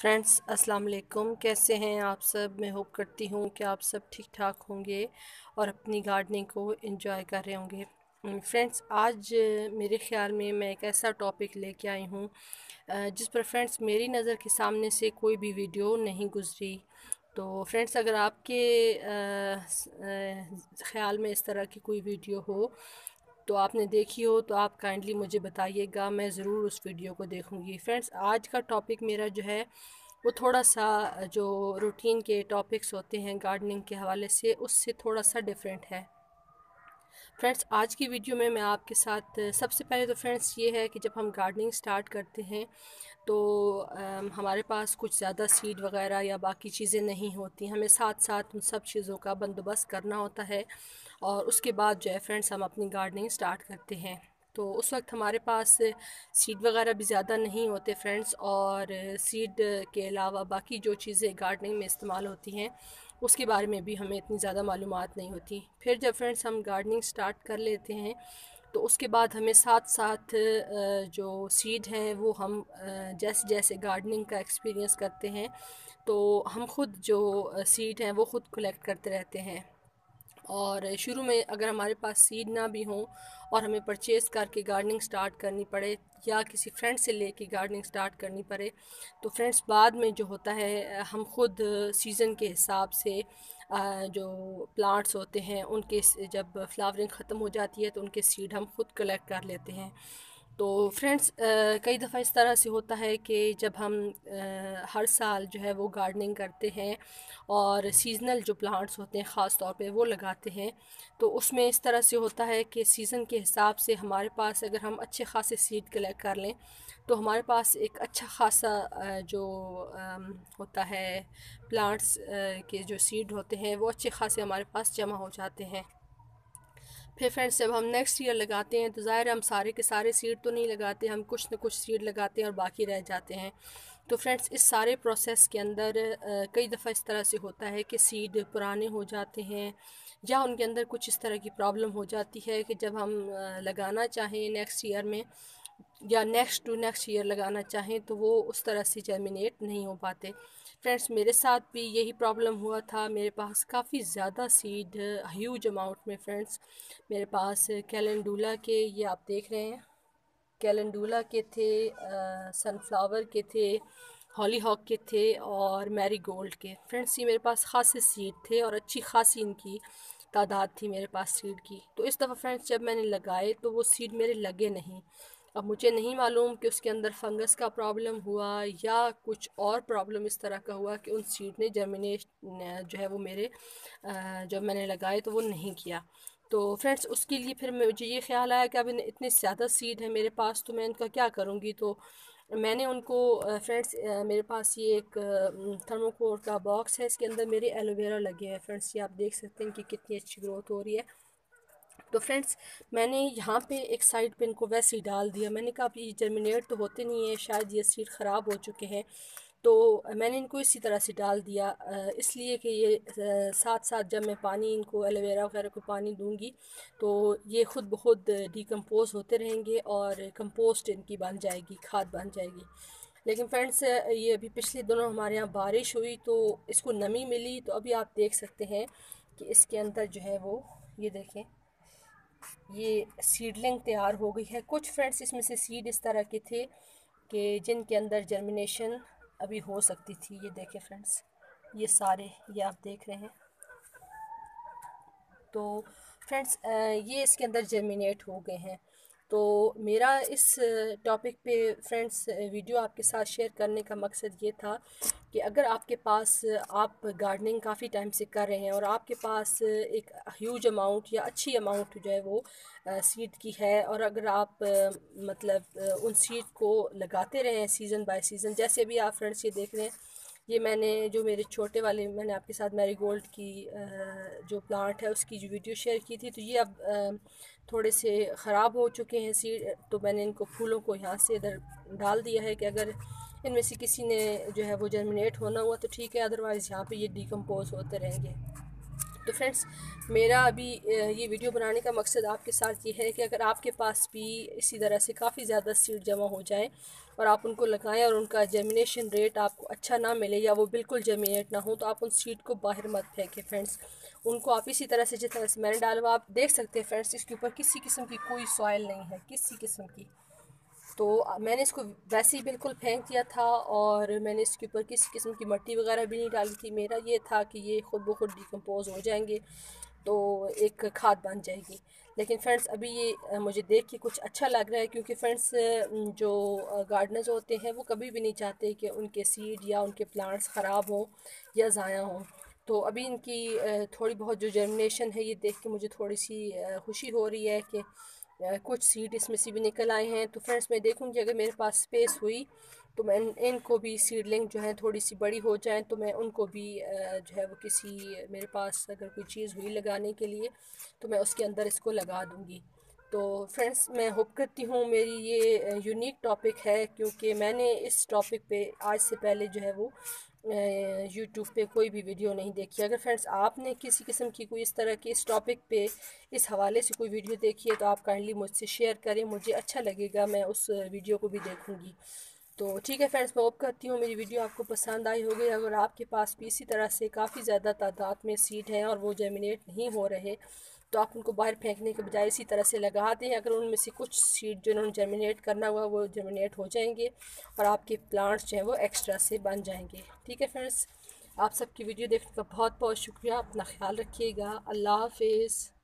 Friends السلام علیکم۔ کیسے ہیں آپ سب؟ میں ہوپ کرتی ہوں کہ آپ سب ٹھیک ٹھاک ہوں گے اور اپنی گارڈننگ کو انجوائے کر رہے ہوں گے۔ فرینڈس آج میرے خیال میں میں ایک ایسا ٹاپک لے کے آئی ہوں جس پر فرینڈس میری نظر کے سامنے سے کوئی بھی ویڈیو نہیں گزری۔ تو فرینڈس اگر آپ کے خیال میں اس طرح کی کوئی ویڈیو ہو تو آپ نے دیکھی ہو تو آپ کائنڈلی مجھے بتائیے گا، میں ضرور اس ویڈیو کو دیکھوں گی۔ فرینڈس آج کا ٹاپک میرا جو ہے، وہ تھوڑا سا جو روٹین کے ٹاپکس ہوتے ہیں گارڈننگ کے حوالے سے، اس سے تھوڑا سا ڈیفرنٹ ہے۔ فرینڈس آج کی ویڈیو میں میں آپ کے ساتھ، سب سے پہلے تو فرینڈس یہ ہے کہ جب ہم گارڈننگ سٹارٹ کرتے ہیں تو ہمارے پاس کچھ زیادہ سیڈ وغیرہ یا باقی چیزیں نہیں ہوتی۔ ہمیں ساتھ ساتھ ان سب چیزوں کا بندوبست کرنا ہوتا ہے اور اس کے بعد جو ہے فرینڈس ہم اپنی گارڈننگ سٹارٹ کرتے ہیں۔ تو اس وقت ہمارے پاس سیڈ وغیرہ بھی زیادہ نہیں ہوتے فرینڈس اور سیڈ کے علاوہ باقی جو چیزیں گارڈننگ میں استعمال ہوتی ہیں، اس کے بارے میں بھی ہمیں اتنی زیادہ معلومات نہیں ہوتی۔ پھر جب فرینڈس ہم گارڈننگ سٹارٹ کر لیتے ہیں، تو اس کے بعد ہمیں ساتھ ساتھ جو سیڈ ہیں، وہ ہم جیسے جیسے گارڈننگ کا ایکسپیرینس کرتے ہیں، تو ہم خود جو سیڈ ہیں، وہ خود کلیکٹ کرتے رہتے ہیں۔ اور شروع میں اگر ہمارے پاس سیڈ نہ بھی ہوں اور ہمیں پرچیز کر کے گارڈننگ سٹارٹ کرنی پڑے یا کسی فرینڈ سے لے کے گارڈننگ سٹارٹ کرنی پڑے، تو فرینڈس بعد میں جو ہوتا ہے، ہم خود سیزن کے حساب سے جو پلانٹس ہوتے ہیں، ان کے جب فلاورنگ ختم ہو جاتی ہے تو ان کے سیڈ ہم خود کلیکٹ کر لیتے ہیں۔ تو فرینڈس کئی دفعہ اس طرح سے ہوتا ہے کہ جب ہم ہر سال جو ہے وہ گارڈننگ کرتے ہیں اور سیزنل جو پلانٹس ہوتے ہیں، خاص طور پہ وہ لگاتے ہیں، تو اس میں اس طرح سے ہوتا ہے کہ سیزن کے حساب سے ہمارے پاس اگر ہم اچھے خاصے سیڈ کلیکٹ کر لیں، تو ہمارے پاس ایک اچھا خاصا جو ہوتا ہے پلانٹس کے جو سیڈ ہوتے ہیں، وہ اچھے خاصے ہمارے پاس جمع ہو جاتے ہیں۔ پھر فرینڈس جب ہم نیکسٹ ایئر لگاتے ہیں تو ظاہر ہم سارے کے سارے سیڈ تو نہیں لگاتے، ہم کچھ نہ کچھ سیڈ لگاتے ہیں اور باقی رہ جاتے ہیں۔ تو فرینڈس اس سارے پروسیس کے اندر کئی دفعہ اس طرح سے ہوتا ہے کہ سیڈ پرانے ہو جاتے ہیں یا ان کے اندر کچھ اس طرح کی پرابلم ہو جاتی ہے کہ جب ہم لگانا چاہیں نیکسٹ ایئر میں یا نیکسٹ ٹو نیکسٹ ایئر لگانا چاہیں تو وہ اس طرح سے جرمینیٹ نہیں ہو پاتے۔ فرینڈس میرے ساتھ بھی یہی پرابلم ہوا تھا۔ میرے پاس کافی زیادہ سیڈ ہیوج اماؤنٹ میں فرینڈس میرے پاس کیلنڈولا کے، یہ آپ دیکھ رہے ہیں۔ کیلنڈولا کے تھے سن فلاور کے تھے ہالی ہاک کے تھے اور میری گولڈ کے۔ فرینڈس یہ میرے پاس خاصے سیڈ تھے اور اچھی خاصی ان کی تعداد تھی میرے پاس سیڈ کی۔ تو اس دفعہ فرینڈس جب میں نے لگائے تو وہ سیڈ میرے لگے نہیں۔ اب مجھے نہیں معلوم کہ اس کے اندر فنگس کا پرابلم ہوا یا کچھ اور پرابلم اس طرح کا ہوا کہ ان سیڈ نے جرمنیش جو ہے وہ میرے جب میں نے لگائے تو وہ نہیں کیا۔ تو فرینڈس اس کے لیے پھر مجھے یہ خیال آیا کہ اب اتنے زیادہ سیڈ ہیں میرے پاس تو میں ان کا کیا کروں گی؟ تو میں نے ان کو فرینڈس میرے پاس یہ ایک تھرموکور کا باکس ہے، اس کے اندر میرے ایلو ویرا لگے ہیں۔ فرینڈس یہ آپ دیکھ سکتے ہیں کہ کتنی اچھی گروتھ ہو رہی ہے۔ تو فرینڈس میں نے یہاں پہ ایک سائڈ پہ ان کو ویسے ہی ڈال دیا۔ میں نے کہا اب یہ جرمینیٹ تو ہوتے نہیں ہیں، شاید یہ سیڈ خراب ہو چکے ہیں۔ تو میں نے ان کو اسی طرح سے ڈال دیا۔ اس لیے کہ یہ ساتھ ساتھ جب میں پانی ان کو ایلو ویرا وغیرہ کو پانی دوں گی تو یہ خود بخود ڈیکمپوز ہوتے رہیں گے اور کمپوسٹ ان کی بن جائے گی، کھاد بن جائے گی۔ لیکن فرینڈس یہ ابھی پچھلے دنوں ہمارے یہاں بارش ہوئی تو اس کو نمی ملی۔ تو ابھی آپ دیکھ سکتے ہیں کہ اس کے اندر جو ہے وہ، یہ دیکھیں۔ یہ سیڈلنگ تیار ہو گئی ہے۔ کچھ فرینڈس اس میں سے سیڈ اس طرح کے تھے کہ جن کے اندر جرمنیشن ابھی ہو سکتی تھی۔ یہ دیکھیں فرینڈس یہ سارے یہ آپ دیکھ رہے ہیں۔ تو فرینڈس یہ اس کے اندر جرمینیٹ ہو گئے ہیں۔ تو میرا اس ٹاپک پہ فرینڈس ویڈیو آپ کے ساتھ شیئر کرنے کا مقصد یہ تھا کہ اگر آپ کے پاس، آپ گارڈننگ کافی ٹائم سے کر رہے ہیں اور آپ کے پاس ایک ہیوج اماؤنٹ یا اچھی اماؤنٹ جو ہے وہ سیڈ کی ہے اور اگر آپ مطلب ان سیڈ کو لگاتے رہے ہیں سیزن بائی سیزن جیسے بھی آپ فرینڈس یہ دیکھ رہے ہیں یہ میں نے جو میرے چھوٹے والے میں نے آپ کے ساتھ میری گولڈ کی جو پلانٹ ہے، اس کی جو ویڈیو شیئر کی تھی، تو یہ اب تھوڑے سے خراب ہو چکے ہیں سیڈ تو میں نے ان کو پھولوں کو یہاں سے ادھر ڈال دیا ہے کہ اگر ان میں سے کسی نے جو ہے وہ جرمنیٹ ہونا ہوا تو ٹھیک ہے ادروائز یہاں پہ یہ ڈیکمپوز ہوتے رہیں گے۔ تو فرینڈس میرا ابھی یہ ویڈیو بنانے کا مقصد آپ کے ساتھ یہ ہے کہ اگر آپ کے پاس بھی اسی طرح سے کافی زیادہ سیڈ جمع ہو جائیں اور آپ ان کو لگائیں اور ان کا جرمینیشن ریٹ آپ کو اچھا نہ ملے یا وہ بالکل جرمینیٹ نہ ہو تو آپ ان سیڈ کو باہر مت پھینکیں فرینڈس ان کو آپ اسی طرح سے جس طرح سے میں نے ڈالا ہوا آپ دیکھ سکتے ہیں فرینڈس اس کے اوپر کسی قسم کی کوئی سوائل نہیں ہے، کسی قسم کی. تو میں نے اس کو ویسے ہی بالکل پھینک دیا تھا اور میں نے اس کے اوپر کسی قسم کی مٹی وغیرہ بھی نہیں ڈالی تھی، میرا یہ تھا کہ یہ خود بخود ڈیکمپوز ہو جائیں گے. تو ایک کھاد بن جائے گی۔ لیکن فرینڈس ابھی یہ مجھے دیکھ کے کچھ اچھا لگ رہا ہے کیونکہ فرینڈس جو گارڈنرز ہوتے ہیں، وہ کبھی بھی نہیں چاہتے کہ ان کے سیڈ یا ان کے پلانٹس خراب ہوں یا ضائع ہوں۔ تو ابھی ان کی تھوڑی بہت جو جرمنیشن ہے، یہ دیکھ کے مجھے تھوڑی سی خوشی ہو رہی ہے کہ کچھ سیڈ اس میں سے بھی نکل آئے ہیں۔ تو فرینڈس میں دیکھوں گی، اگر میرے پاس سپیس ہوئی تو میں ان کو بھی سیڈلنگ جو ہے تھوڑی سی بڑی ہو جائیں تو میں ان کو بھی جو ہے وہ کسی میرے پاس اگر کوئی چیز ہوئی لگانے کے لیے تو میں اس کے اندر اس کو لگا دوں گی۔ تو فرینڈس میں ہوپ کرتی ہوں میری یہ یونیک ٹاپک ہے کیونکہ میں نے اس ٹاپک پہ آج سے پہلے جو ہے وہ یوٹیوب پہ کوئی بھی ویڈیو نہیں دیکھی۔ اگر فرینڈس آپ نے کسی قسم کی کوئی اس طرح کی اس ٹاپک پہ اس حوالے سے کوئی ویڈیو دیکھی ہے تو آپ کائنڈلی مجھ سے شیئر کریں، مجھے اچھا لگے گا، میں اس ویڈیو کو بھی دیکھوں گی۔ تو ٹھیک ہے فرینڈس میں ہوپ کرتی ہوں میری ویڈیو آپ کو پسند آئی ہوگی۔ اگر آپ کے پاس بھی اسی طرح سے کافی زیادہ تعداد میں سیٹ ہیں اور وہ جیمینیٹ نہیں ہو رہے، تو آپ ان کو باہر پھینکنے کے بجائے اسی طرح سے لگا دیں۔ اگر ان میں سے کچھ سیڈ جو انہوں نے جرمینیٹ کرنا ہوا وہ جرمینیٹ ہو جائیں گے اور آپ کے پلانٹس جو ہیں وہ ایکسٹرا سے بن جائیں گے۔ ٹھیک ہے فرینڈس آپ سب کی ویڈیو دیکھنے کا بہت بہت شکریہ۔ اپنا خیال رکھیے گا۔ اللہ حافظ۔